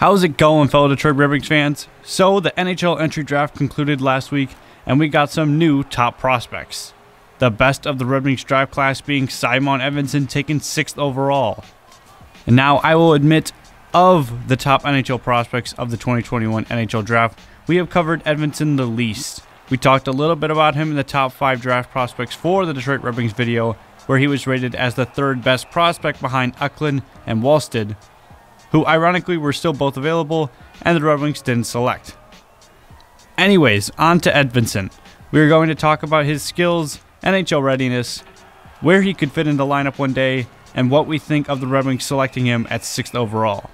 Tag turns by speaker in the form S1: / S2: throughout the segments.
S1: How's it going, fellow Detroit Red Wings fans? So, the NHL entry draft concluded last week, and we got some new top prospects. The best of the Red Wings draft class being Simon Edvinsson, taken 6th overall. And now, I will admit, of the top NHL prospects of the 2021 NHL draft, we have covered Edvinsson the least. We talked a little bit about him in the top 5 draft prospects for the Detroit Red Wings video, where he was rated as the third best prospect behind Eklund and Wallstedt, who ironically were still both available and the Red Wings didn't select. Anyways, on to Edvinsson. We are going to talk about his skills, NHL readiness, where he could fit in the lineup one day, and what we think of the Red Wings selecting him at 6th overall.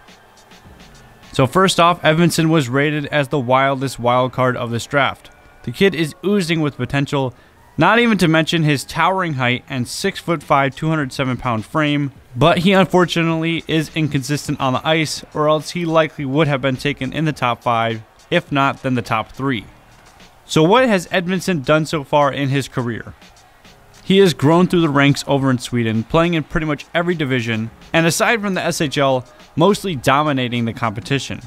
S1: So first off, Edvinsson was rated as the wildest wild card of this draft. The kid is oozing with potential, not even to mention his towering height and 6'5", 207 pound frame, but he unfortunately is inconsistent on the ice, or else he likely would have been taken in the top 5, if not then the top 3. So what has Edvinsson done so far in his career? He has grown through the ranks over in Sweden, playing in pretty much every division, and aside from the SHL, mostly dominating the competition.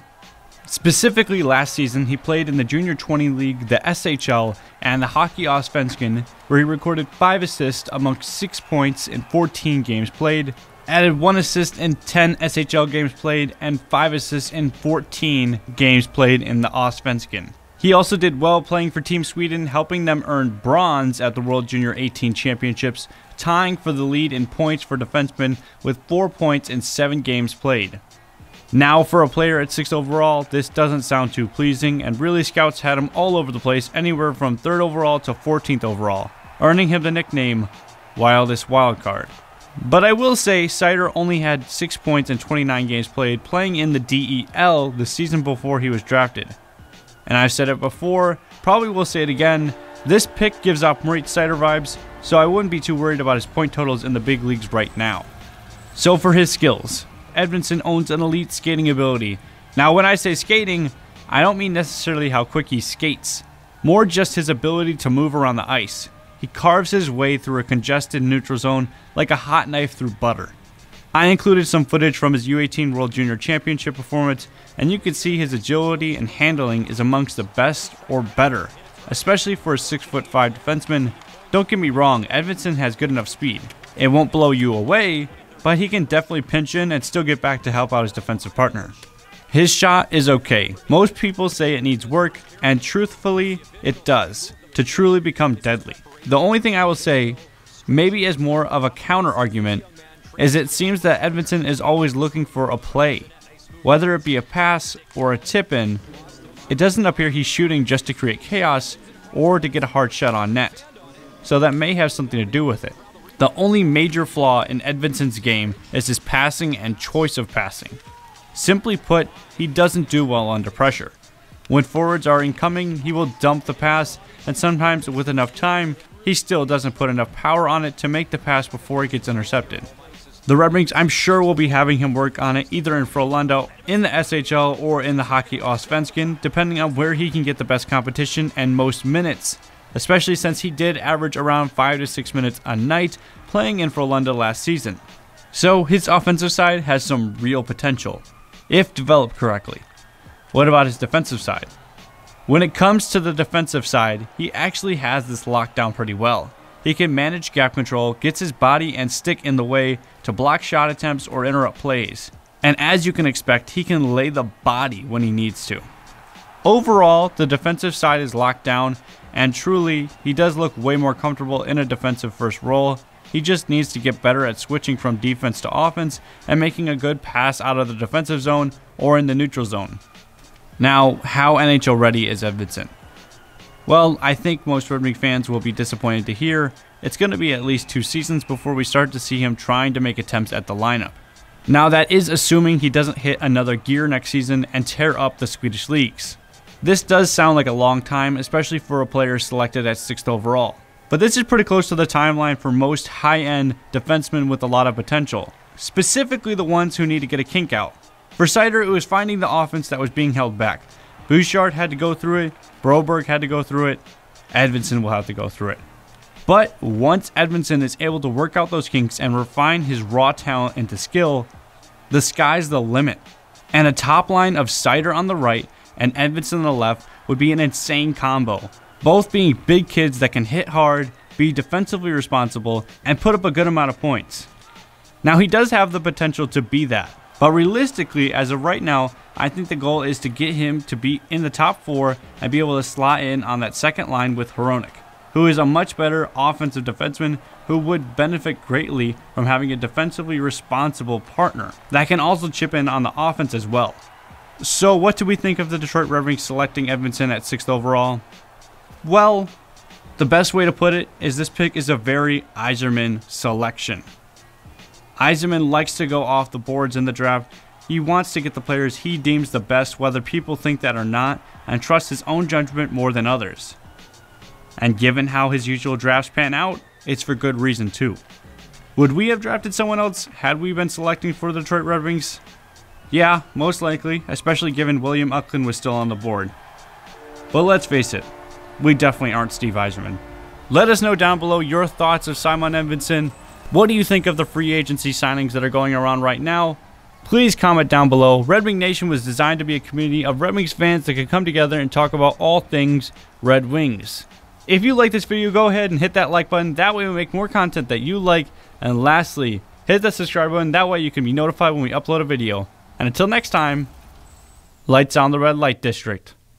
S1: Specifically, last season, he played in the Junior 20 League, the SHL, and the Hockey Allsvenskan, where he recorded 5 assists amongst 6 points in 14 games played, added 1 assist in 10 SHL games played, and 5 assists in 14 games played in the Allsvenskan. He also did well playing for Team Sweden, helping them earn bronze at the World Junior 18 Championships, tying for the lead in points for defensemen with 4 points in 7 games played. Now, for a player at 6th overall, this doesn't sound too pleasing, and really scouts had him all over the place, anywhere from 3rd overall to 14th overall, earning him the nickname Wildest Wildcard. But I will say, Seider only had 6 points in 29 games played, playing in the DEL the season before he was drafted. And I've said it before, probably will say it again, this pick gives off Moritz Seider vibes, so I wouldn't be too worried about his point totals in the big leagues right now. So for his skills, Edvinsson owns an elite skating ability. Now, when I say skating, I don't mean necessarily how quick he skates, more just his ability to move around the ice. He carves his way through a congested neutral zone like a hot knife through butter. I included some footage from his U18 World Junior Championship performance, and you can see his agility and handling is amongst the best or better, especially for a 6'5 defenseman. Don't get me wrong, Edvinsson has good enough speed. It won't blow you away, but he can definitely pinch in and still get back to help out his defensive partner. His shot is okay. Most people say it needs work, and truthfully, it does, to truly become deadly. The only thing I will say, maybe as more of a counter argument, is it seems that Edvinsson is always looking for a play. Whether it be a pass or a tip in, it doesn't appear he's shooting just to create chaos or to get a hard shot on net. So that may have something to do with it. The only major flaw in Edvinsson's game is his passing and choice of passing. Simply put, he doesn't do well under pressure. When forwards are incoming, he will dump the pass, and sometimes with enough time, he still doesn't put enough power on it to make the pass before it gets intercepted. The Red Wings, I'm sure, will be having him work on it either in Frölunda, in the SHL, or in the Hockey Allsvenskan, depending on where he can get the best competition and most minutes especially since he did average around 5 to 6 minutes a night playing in Frölunda last season. So his offensive side has some real potential, if developed correctly. What about his defensive side? When it comes to the defensive side, he actually has this locked down pretty well. He can manage gap control, gets his body and stick in the way to block shot attempts or interrupt plays. And as you can expect, he can lay the body when he needs to. Overall, the defensive side is locked down, and truly, he does look way more comfortable in a defensive first role. He just needs to get better at switching from defense to offense and making a good pass out of the defensive zone or in the neutral zone. Now, how NHL ready is Edvinsson? Well, I think most Red Wing fans will be disappointed to hear it's going to be at least two seasons before we start to see him trying to make attempts at the lineup. Now, that is assuming he doesn't hit another gear next season and tear up the Swedish leagues. This does sound like a long time, especially for a player selected at 6th overall. But this is pretty close to the timeline for most high-end defensemen with a lot of potential, specifically the ones who need to get a kink out. For Seider, it was finding the offense that was being held back. Bouchard had to go through it, Broberg had to go through it, Edvinsson will have to go through it. But once Edvinsson is able to work out those kinks and refine his raw talent into skill, the sky's the limit. And a top line of Seider on the right and Edvinsson on the left would be an insane combo. Both being big kids that can hit hard, be defensively responsible, and put up a good amount of points. Now, he does have the potential to be that, but realistically, as of right now, I think the goal is to get him to be in the top four and be able to slot in on that second line with Hronek who is a much better offensive defenseman who would benefit greatly from having a defensively responsible partner that can also chip in on the offense as well. So, what do we think of the Detroit Red Wings selecting Edvinsson at 6th overall? Well, the best way to put it is this pick is a very Yzerman selection. Yzerman likes to go off the boards in the draft. He wants to get the players he deems the best, whether people think that or not, and trusts his own judgment more than others. And given how his usual drafts pan out, it's for good reason too. Would we have drafted someone else had we been selecting for the Detroit Red Wings? Yeah, most likely, especially given William Eklund was still on the board. But let's face it, we definitely aren't Steve Yzerman. Let us know down below your thoughts of Simon Edvinsson. What do you think of the free agency signings that are going around right now? Please comment down below. Red Wing Nation was designed to be a community of Red Wings fans that can come together and talk about all things Red Wings. If you like this video, go ahead and hit that like button. That way we make more content that you like. And lastly, hit that subscribe button. That way you can be notified when we upload a video. And until next time, lights on the red light district.